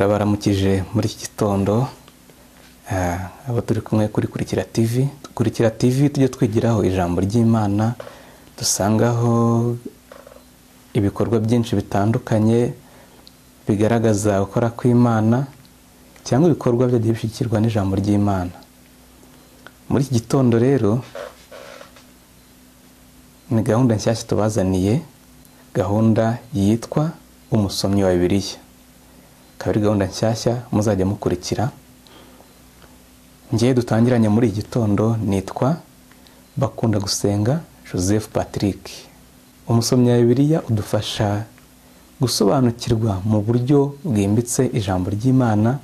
turabaramukije muri iki gitondo abo turi kumwe kuri kurikira tv kurikira tv tujye twigiraho ijambo ry'imana dusangaho ibikorwa byinshi bitandukanye bigaragaza gukora kw'imana cyangwa ibikorwa byagiye bishyikirwa n'ijambo ry'imana. Muri iki gitondo rero ni gahunda nshyashya tubazaniye gahunda yitwa umusomyi wa bibiliya. Ikaba ari gahunda nshyashya muzajya mukurikira. Ngewe dutangiranye muri iki gitondo nitwa bakunda gusenga joseph patrick. Umusomyi wa bibiliya udufasha gusobanukirwa mu buryo bwimbitse ijambo ry'imana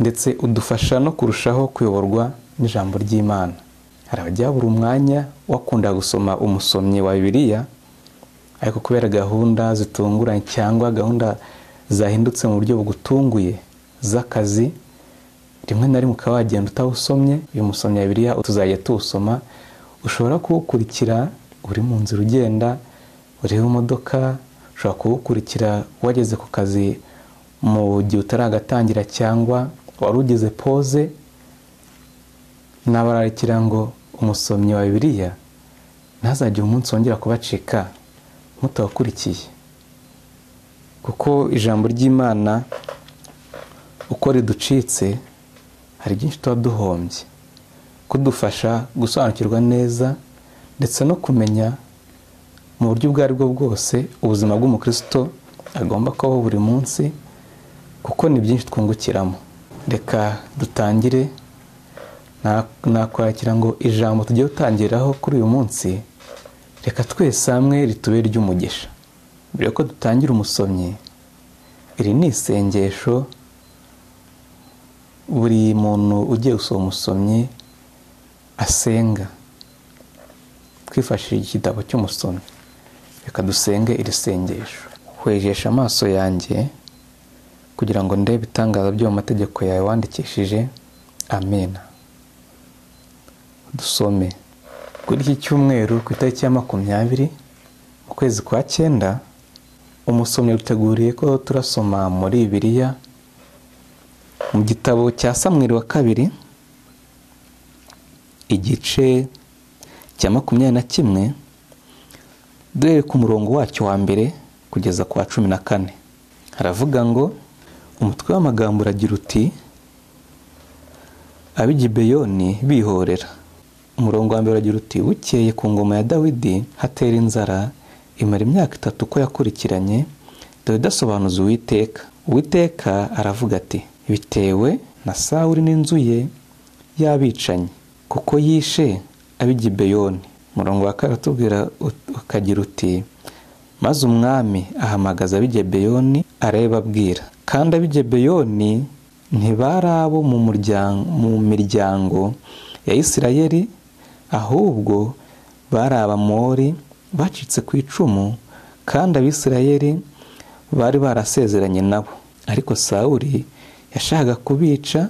ndetse udufasha no kurushaho kuyoborwa n'ijambo ry'imana. Hari abajya buri umwanya wakunda gusoma umusomyi wa bibiliya ariko kubera gahunda zitunguranye cyangwa gahunda zahindutse mu buryo bugutunguye z'akazi rimwe na rimwe ukaba wagenda utawusomye uyu musomyi wa bibiliya tuzajya tuwusoma ushobora kuwukurikira uri mu nzira ugenda uri mu modoka ushobora kuwukurikira wageze ku kazi mu gihe utaragatangira cyangwa wari ugeze poze nabararikira ngo umusomyi wa bibiliya ntazagire umunsi wongera kubacika mutawukurikiye. Kuko ijambo ry'imana uko riducitse hari byinshi tuba duhombye. Kudufasha gusobanukirwa neza ndetse no kumenya mu buryo ubwo ari bwo bwose ubuzima bw'umukristo agomba kubaho buri munsi kuko ni byinshi twungukiramo. Reka dutangire nakwakira ngo ijambo tugiye gutangiraho kuri uyu munsi reka twese hamwe ritubere ry'umugisha mbere yuko dutangira umusomyi iri ni isengesho. Buri muntu ugiye gusoma umusomyi asenga. Twifashishije igitabo cy'umusomyi. Reka dusenge iri sengesho. Hwejesha amaso yanjye kugira ngo ndebe ibitangaza byo mu mategeko yawe wandikishije. Amena dusome. Kuri iki cyumweru ku itariki ya makumyabiri mu kwezi kwa cyenda umusomyi duteguriye ko turasoma muri bibiriya mu gitabo cya samweri wa kabiri igice cya makumyabiri na kimwe duhere ku murongo wacyo wa mbere kugeza ku wa cumi na kane. Haravuga ngo umutwe w'amagambo uragira uti ab'igibeyoni bihorera. Umurongo wa mbere uragira uti bukeye ku ngoma ya dawidi hatera inzara imara imyaka itatu uko yakurikiranye dawidi asobanuza uwiteka. Uwiteka aravuga ati bitewe na sawuri n'inzu ye y'abicanyi kuko yishe ab'igibeyoni. Umurongo wa kabiri atubwira ukagira uti maze umwami ahamagaza ab'igibeyoni arababwira kandi ab'igibeyoni ntibari abo mu miryango ya isirayeli ahubwo bari abamori bacitse ku icumu kandi abisirayeli bari barasezeranye nabo. Ariko sawuri yashakaga kubica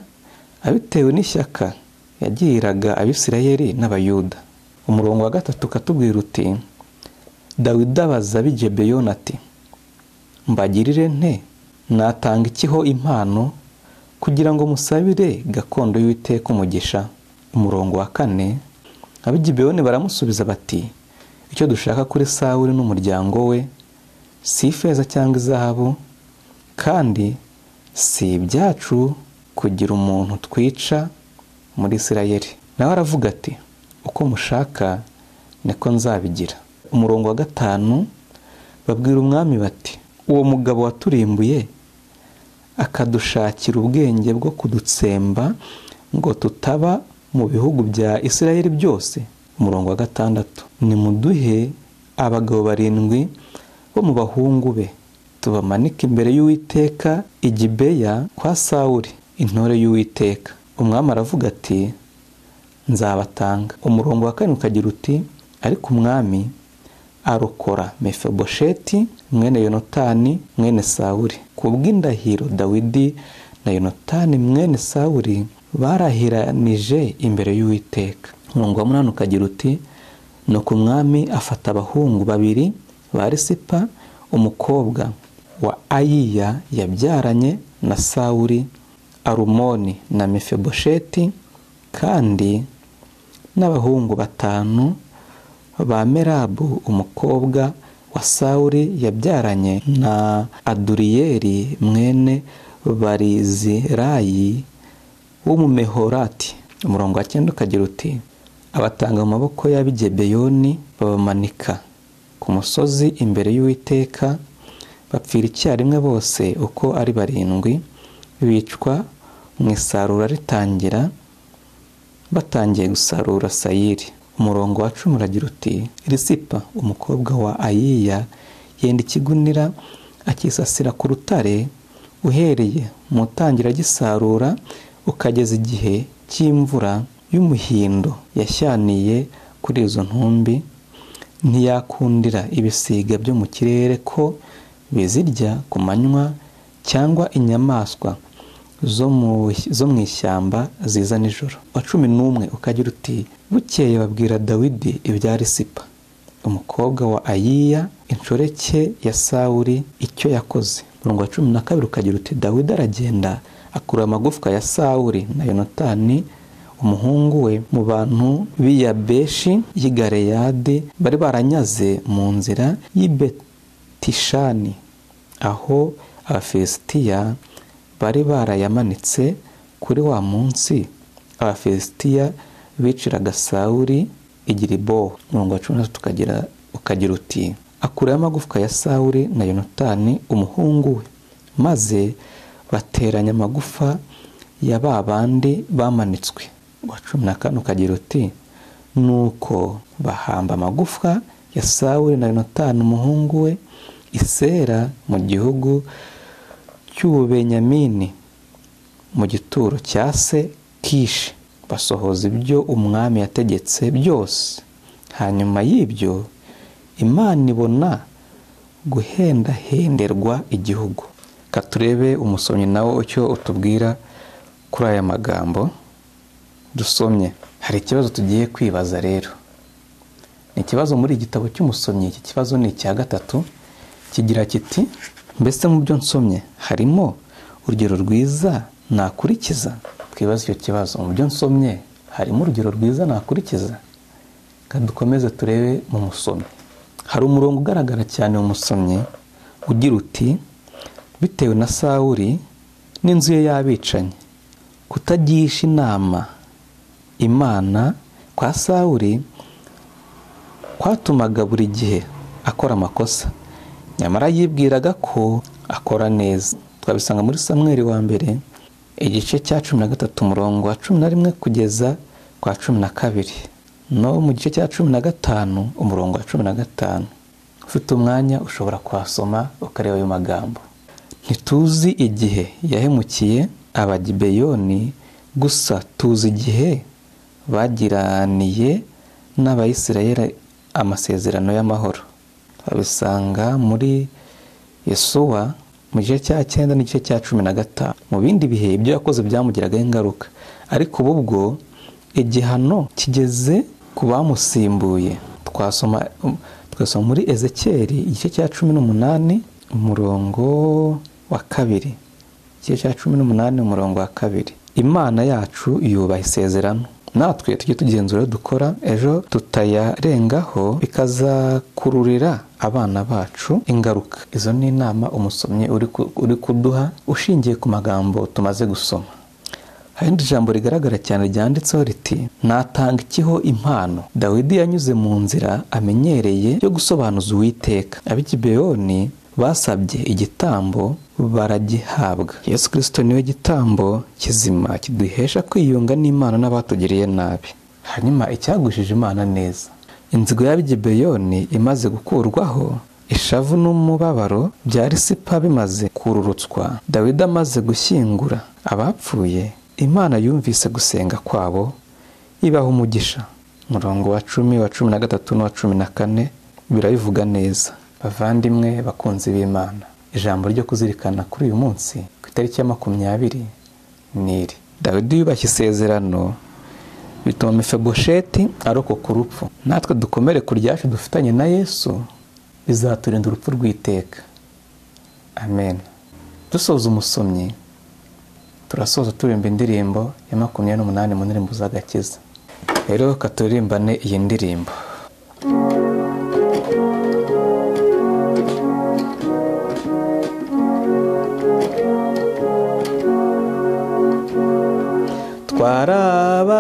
abitewe n'ishyaka yagiriraga abisirayeli n'abayuda. Umurongo wa gatatu ukatubwira uti dawidi abaza ab'igibeyoni ati mbagirire nte? Natanga ikiho impano kugira ngo musabire gakondo y'uwiteka umugisha. Umurongo wa kane ab'igibeyoni baramusubiza bati icyo dushaka kuri sawuri n'umuryango we si ifeza cyangwa izahabu kandi si ibyacu kugira umuntu twica muri isirayeli. Nawe aravuga ati uko mushaka niko nzabigira. Umurongo wa gatanu babwira umwami bati uwo mugabo waturimbuye akadushakira ubwenge bwo kudutsemba ngo tutaba mu bihugu bya isirayeli byose. Umurongo wa gatandatu. Nimuduhe abagabo barindwi bo mu bahungu be. Tubamanike imbere y'uwiteka igibeya kwa sawuri intore y'uwiteka. Umwami aravuga ati nzabatanga. Umurongo wa kane ukagira uti ariko umwami arokora mefibosheti mwene yonatani mwene sawuri ku bw'indahiro dawidi na yonatani mwene sawuri barahiranije imbere y'uwiteka. Umurongo wa munani ukagira uti nuko umwami afata abahungu babiri ba risipa umukobwa wa ayiya yabyaranye na sawuri arumoni na mefebosheti kandi n'abahungu batanu ba merabu umukobwa wa sawuri yabyaranye na aduriyeli mwene barizirayi w'umumehorati umurongo wa cyenda ukagira uti abatanga mu maboko y'abigebeyoni babamanika ku musozi imbere y'uwiteka bapfira icyarimwe bose uko ari barindwi bicwa mu isarura ritangira batangiye gusarura sayiri. Umurongo wa cumi uragira uti risipa umukobwa wa ayiya yenda ikigunira akisasira ku rutare uhereye mu tangira gisarura ukageza igihe cy'imvura y'umuhindo yashyaniye kuri izo ntumbi ntiyakundira ibisiga byo mu kirere ko bizirya ku manywa cyangwa inyamaswa zo mu ishyamba ziza nijoro. Wa cumi n'umwe ukagira uti bukeye babwira dawidi ibya risipa umukobwa wa ayiya inshoreke ya sawuri icyo yakoze. Umurongo wa cumi na kabiri ukagira uti dawidi aragenda akura amagufwa ya sawuri na yonatani umuhungu we mu bantu b'iyabeshi y'i galeyadi bari baranyaze mu nzira y'i betishani. Aho abafilisitiya bari barayamanitse kuri wa munsi abafilisitiya biciraga sawuri igiriboho umurongo wa cumi na tukagira ukagira uti akuraho amagufwa ya sawuri na yonatani umuhungu we. Maze bateranya amagufa ya ba bandi bamanitswe. Wa cumi na kane ukagira uti nuko bahamba amagufwa ya sawuri na yonatani umuhungu we isera mu gihugu cy'ububenyamini mu gituro cya se kishi. Basohoza ibyo umwami yategetse byose. Hanyuma y'ibyo imana ibona guhendahenderwa igihugu. Turebe umusomyi nawe icyo utubwira kuri aya magambo. Dusomye. Hari ikibazo tugiye kwibaza rero. Ni ikibazo muri igitabo cy'umusomyi. Iki kibazo ni icya gatatu. Kigira kiti mbese mu byo nsomye harimo urugero rwiza nakurikiza? Twibaze icyo kibazo. Mu byo nsomye harimo urugero rwiza nakurikiza? Kandi dukomeze turebe mu musomyi. Hari umurongo ugaragara cyane mu musomyi ugira uti bitewe na sawuri n'inzu ye y'abicanyi kutagisha inama imana kwa sawuri kwatumaga buri gihe akora amakosa. Nyamara yibwiraga ko akora neza. Twabisanga muri samweri wa mbere igice cya cumi na gatatu umurongo wa cumi na rimwe kugeza kwa cumi na kabiri. No mu gice cya cumi na gatanu umurongo wa cumi na gatanu. Ufite umwanya ushobora kuhasoma ukareba ayo magambo. Ntituzi igihe yahemukiye abagibeyoni gusa tuzi igihe bagiraniye n'abayisirayeli amasezerano y'amahoro. Babisanga muri yesuwa mu gice cya cyenda n'igice cya cumi na gatanu. Mu bindi bihe ibyo yakoze byamugiragaho ingaruka. Ariko ubu bwo igihano kigeze ku bamusimbuye. Twasoma twasoma muri ezekeri igice cya cumi n'umunani umurongo wa kabiri. Igice cya cumi n'umunani umurongo wa kabiri. Imana yacu yubaha isezerano. Natwe tujye tugenzura dukora ejo tutayarengaho bikazakururira abana bacu ingaruka. Izo ni inama umusomyi uri kuduha ushingiye ku magambo tumaze gusoma. Hari irindi jambo rigaragara cyane ryanditseho riti natanga ikiho impano. Dawidi yanyuze mu nzira amenyereye yo gusobanuza uwiteka. Ab'ikibeyoni basabye igitambo baragihabwa. Yesu kirisito ni we gitambo kizima kiduhesha kwiyunga n'imana n'abatugiriye nabi. Hanyuma icyagushije imana neza. Inzigo y'abigibeyoni imaze gukurwaho ishavu n'umubabaro bya risipa bimaze kururutswa. Dawidi amaze gushyingura. Abapfuye imana yumvise gusenga kwabo ibaha umugisha. Umurongo wa cumi wa cumi na gatatu n'uwa cumi na kane birabivuga neza. Bavandimwe bakunzi b'imana. Ijambo ryo kuzirikana kuri uyu munsi ku itariki ya makumyabiri n'iri. Dawidi yubashye isezerano bituma mefebosheti arokoka urupfu. Natwe dukomere ku ryacu dufitanye na yesu bizaturinda urupfu rw'iteka. Amen. Dusoza umusomyi turasoza turirimba indirimbo ya makumyabiri n'umunani mu ndirimbo z'agakiza rero katurimbane iyi ndirimbo.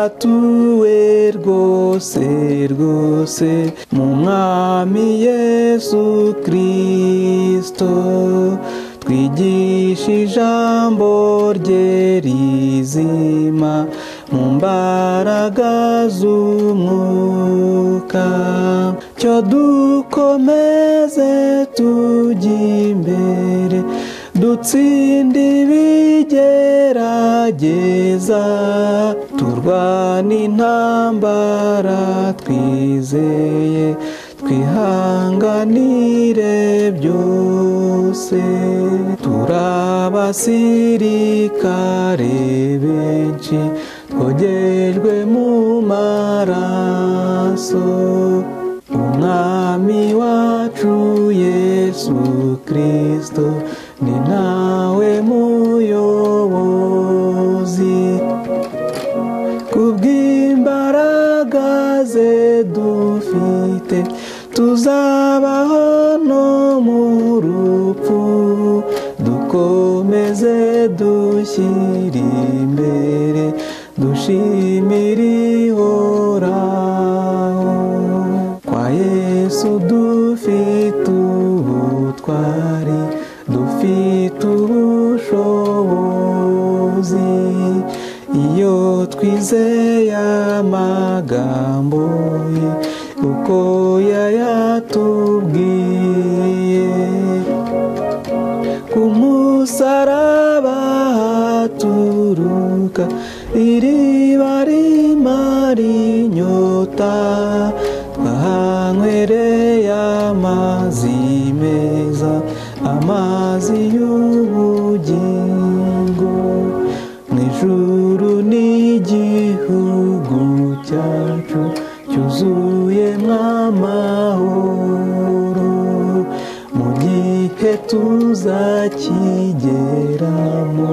Twarabatuwe rwose rwose mu mwami yesu kirisito twigisha ijambo rye rizima mu mbaraga z'umwuka. Cyo dukomeze tujya imbere dutsinda ibigerageza turwana intambara twizeye twihanganire byose. Turabasirikare benshi twogejwe mu maraso. Umwami wacu yesu kirisito ni nawe muyobozi kubw'imbaraga ze dufite tuzabaho no mu rupfu dukomeze dushyire imbere dushimire twizeye amagambo ye uko yayatubwiye. Ku musaraba haturuka iriba rimara inyota n'igihugu cyacu cyuzuyemo amahoro mu gihe tuzakigeramo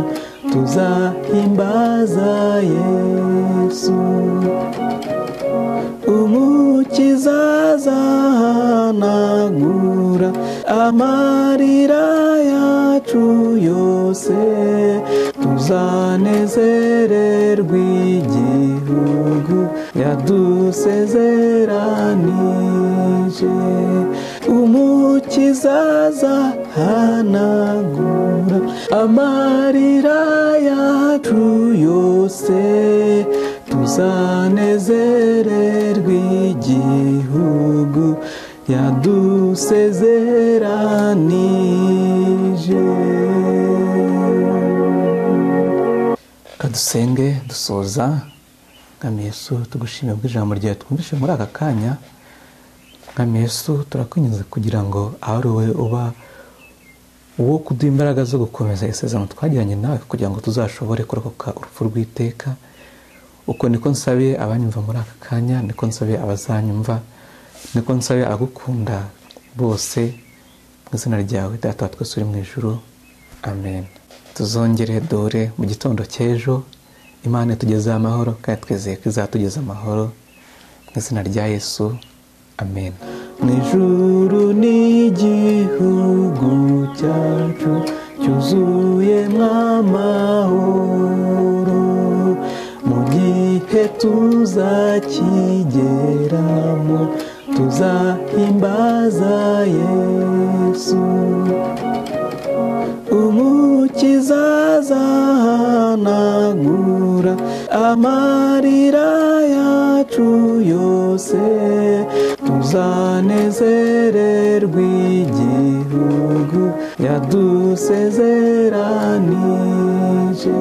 tuzahimbaza yesu. Umukiza azahanagura amarira yacu yose. Tuzanezererwa igihugu yadusezeranije umukiza azahanagura amarira yacu yose. Tuzanezererwa igihugu yadusezeranije kadusenge dusoza mwami yesu tugushimire bw'ijambo ryawe twumvishe muri aka kanya mwami yesu turakwinjiza kugira ngo ari wowe uba uwo kuduha imbaraga zo gukomeza isezerano. Twagiranye nawe kugira ngo tuzashobore kurokoka urupfu rw'iteka. Uko niko nsabiye abanyumva muri aka kanya niko nsabiye abazanyumva niko nsabiye abagukunda bose mu izina ryawe. Data wa twese uri mu ijuru. Amen. Tuzongere dore mu gitondo cy'ejo. Imana itugezeho amahoro kandi twizeye ko izatugeza amahoro. Mu izina rya yesu amen. Mu ijuru n'igihugu cyacu cyuzuyemo amahoro. Mu gihe tuzakigeramo tuzahimbaza yesu. Umukiza azahanagura amarira yacu yose. Tuzanezererwa igihugu yadusezeranije.